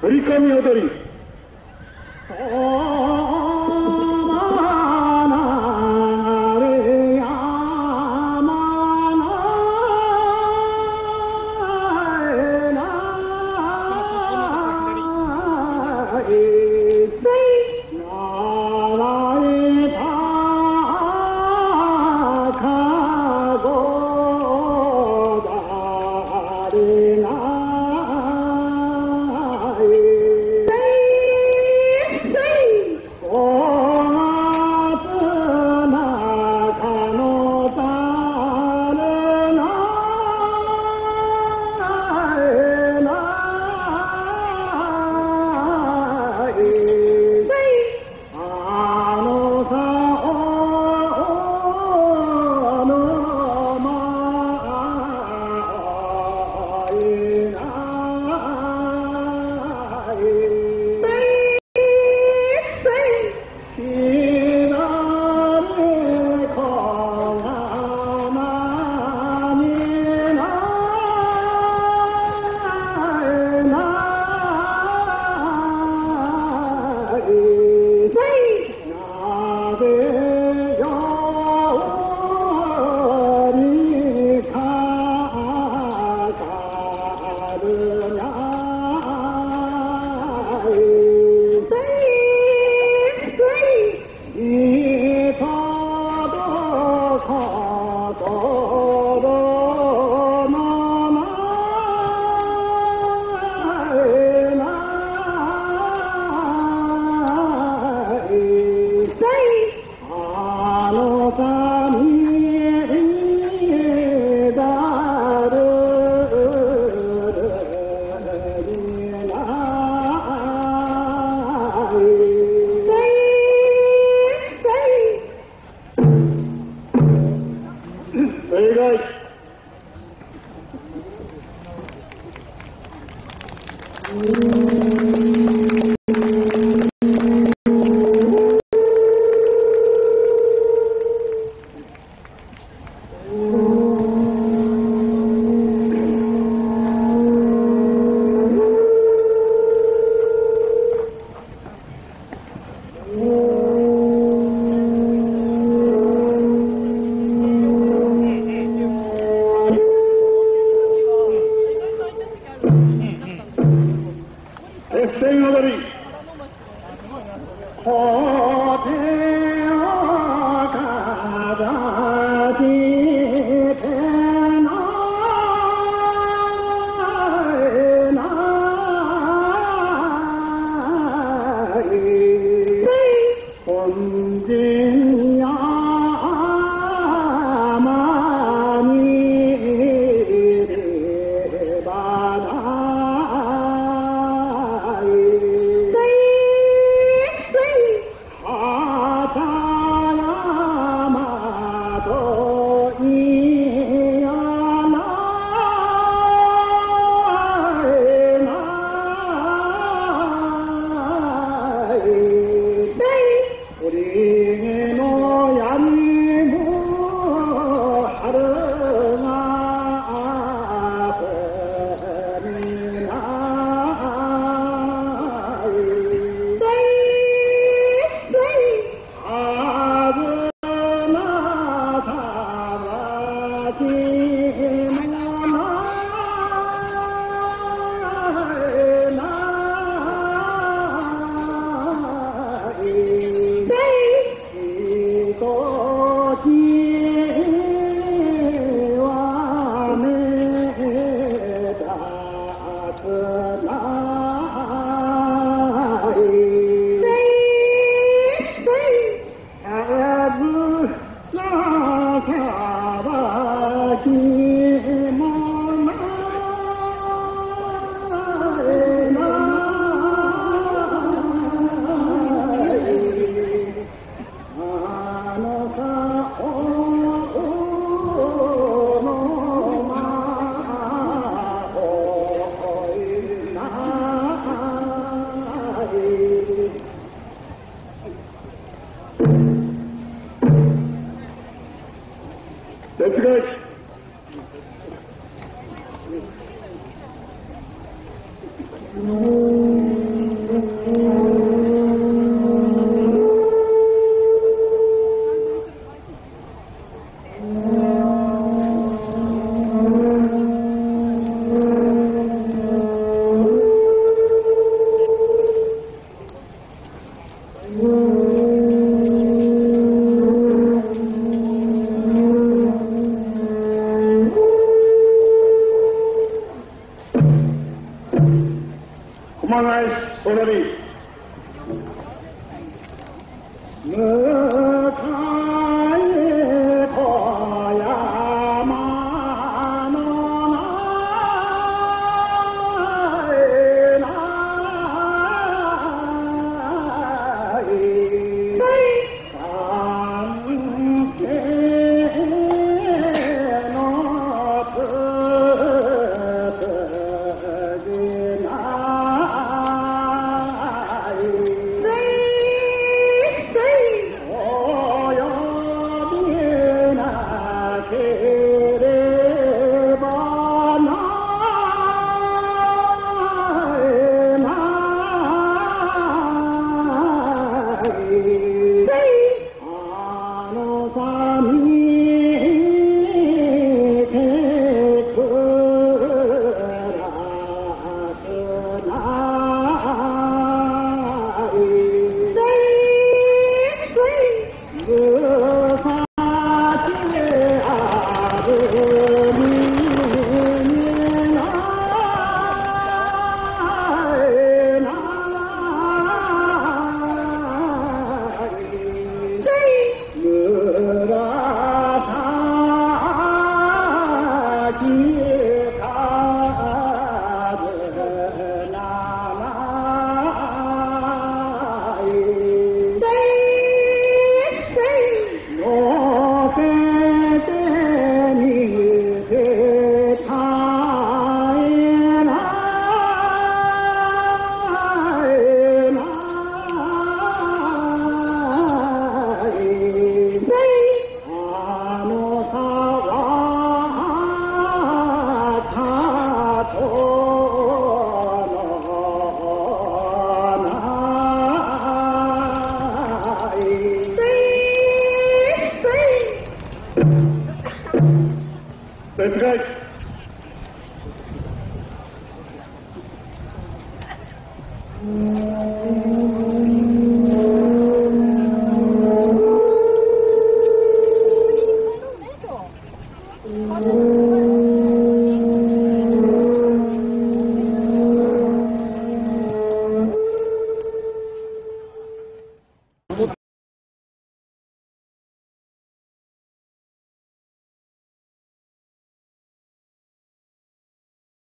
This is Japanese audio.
振り込み踊り home. Let's go. 음.